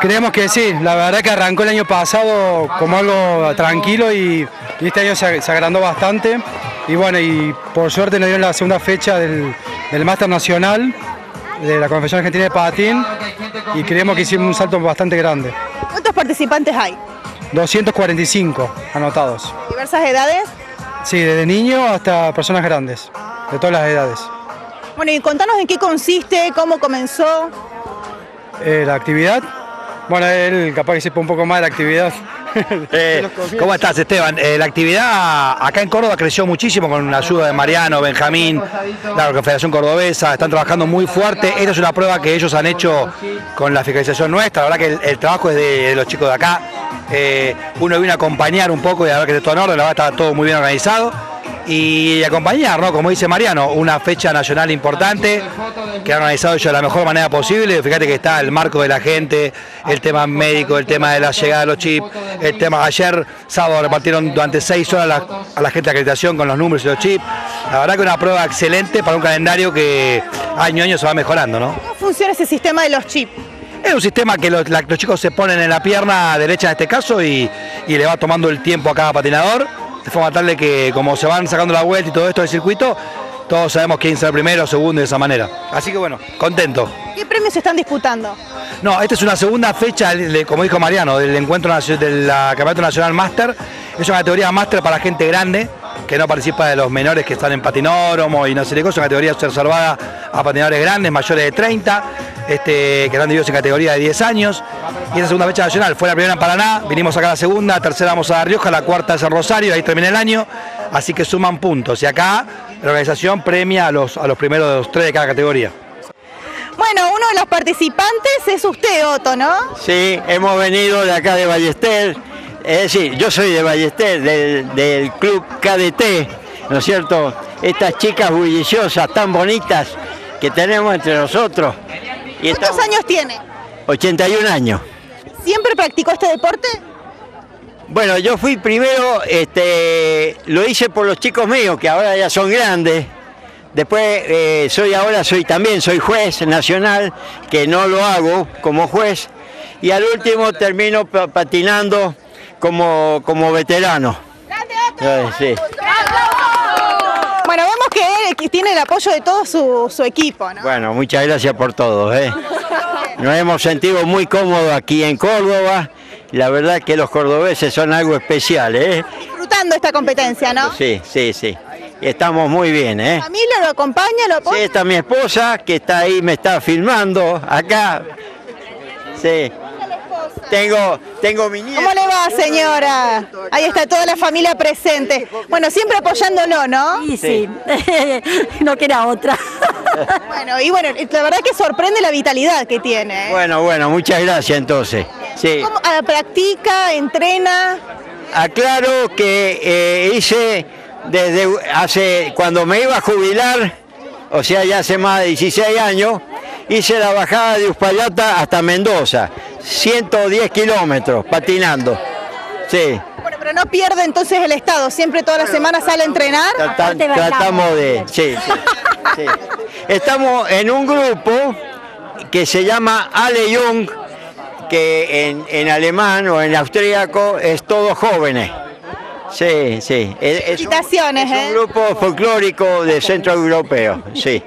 Creemos que sí, la verdad que arrancó el año pasado como algo tranquilo y, y este año se, se agrandó bastante. Y bueno, y por suerte nos dieron la segunda fecha del, del Máster Nacional de la Confederación Argentina de Patín y creemos que hicimos un salto bastante grande. ¿Cuántos participantes hay? 245 anotados. ¿Diversas edades? Sí, desde niños hasta personas grandes, de todas las edades. Bueno, y contanos en qué consiste, cómo comenzó. Eh, la actividad, bueno, él capaz que sepa un poco más de la actividad. Eh, ¿Cómo estás, Esteban? Eh, la actividad acá en Córdoba creció muchísimo con la ayuda de Mariano, Benjamín, la Confederación Cordobesa, están trabajando muy fuerte. Esta es una prueba que ellos han hecho con la fiscalización nuestra. La verdad que el, trabajo es de, de, los chicos de acá. Eh, uno vino a acompañar un poco y a ver que esté todo en orden, la verdad está todo muy bien organizado y acompañar, ¿no? Como dice Mariano, una fecha nacional importante que han organizado ellos de la mejor manera posible. Fíjate que está el marco de la gente, el tema médico, el tema de la llegada de los chips, el tema ayer sábado repartieron durante seis horas a la, a la gente de acreditación con los números y los chips. La verdad que una prueba excelente para un calendario que año a año se va mejorando, ¿no? ¿Cómo funciona ese sistema de los chips? Es un sistema que los, la, los chicos se ponen en la pierna derecha en este caso y, y le va tomando el tiempo a cada patinador de forma tal de que como se van sacando la vuelta y todo esto del circuito, todos sabemos quién será primero, segundo y de esa manera. Así que bueno, contento. ¿Qué premios se están disputando? No, esta es una segunda fecha, como dijo Mariano, del encuentro del Campeonato Nacional Máster. Es una categoría máster para gente grande, que no participa de los menores que están en patinódromo y no sé qué cosa, una categoría reservada a patinadores grandes, mayores de 30, este, que están divididos en categoría de 10 años. Y esa segunda fecha nacional fue la primera en Paraná, vinimos acá a la segunda, tercera vamos a La Rioja, la cuarta es en Rosario, ahí termina el año, así que suman puntos. Y acá la organización premia a los, a los primeros de los tres de cada categoría. Bueno, uno de los participantes es usted, Otto, ¿no? Sí, hemos venido de acá de Ballester. Es decir, yo soy de Ballester, del, del club KDT, ¿no es cierto? Estas chicas bulliciosas, tan bonitas que tenemos entre nosotros. Y ¿Cuántos estamos... años tiene? 81 años. ¿Siempre practicó este deporte? Bueno, yo fui primero, este, lo hice por los chicos míos, que ahora ya son grandes. Después eh, soy ahora soy también soy juez nacional, que no lo hago como juez. Y al último termino patinando como, como veterano. Eh, sí. Bueno, vemos que él tiene el apoyo de todo su, su equipo, ¿no? Bueno, muchas gracias por todo. ¿eh? Nos hemos sentido muy cómodos aquí en Córdoba. La verdad que los cordobeses son algo especial. ¿eh? Disfrutando esta competencia, ¿no? Sí, sí, sí. Estamos muy bien, ¿eh? ¿La familia lo acompaña, lo apoya? Sí, está mi esposa que está ahí, me está filmando acá. Sí. Tengo, tengo mi nieta. ¿Cómo le va, señora? Ahí está toda la familia presente. Bueno, siempre apoyándolo, ¿no? Sí, sí. no queda otra. bueno, y bueno, la verdad que sorprende la vitalidad que tiene. ¿eh? Bueno, bueno, muchas gracias entonces. Sí. ¿Cómo, ah, ¿Practica, entrena? Aclaro que eh, hice desde hace, cuando me iba a jubilar, o sea, ya hace más de 16 años, hice la bajada de Uspallata hasta Mendoza, 110 kilómetros patinando. Sí. Bueno, pero no pierde entonces el estado, siempre toda la semana sale a entrenar. Trata, tratamos de, sí, sí, sí. Estamos en un grupo que se llama Ale Jung, que en, en alemán o en austríaco es todos jóvenes. Sí, sí. Es, es, un, es un, grupo folclórico de centro europeo, sí.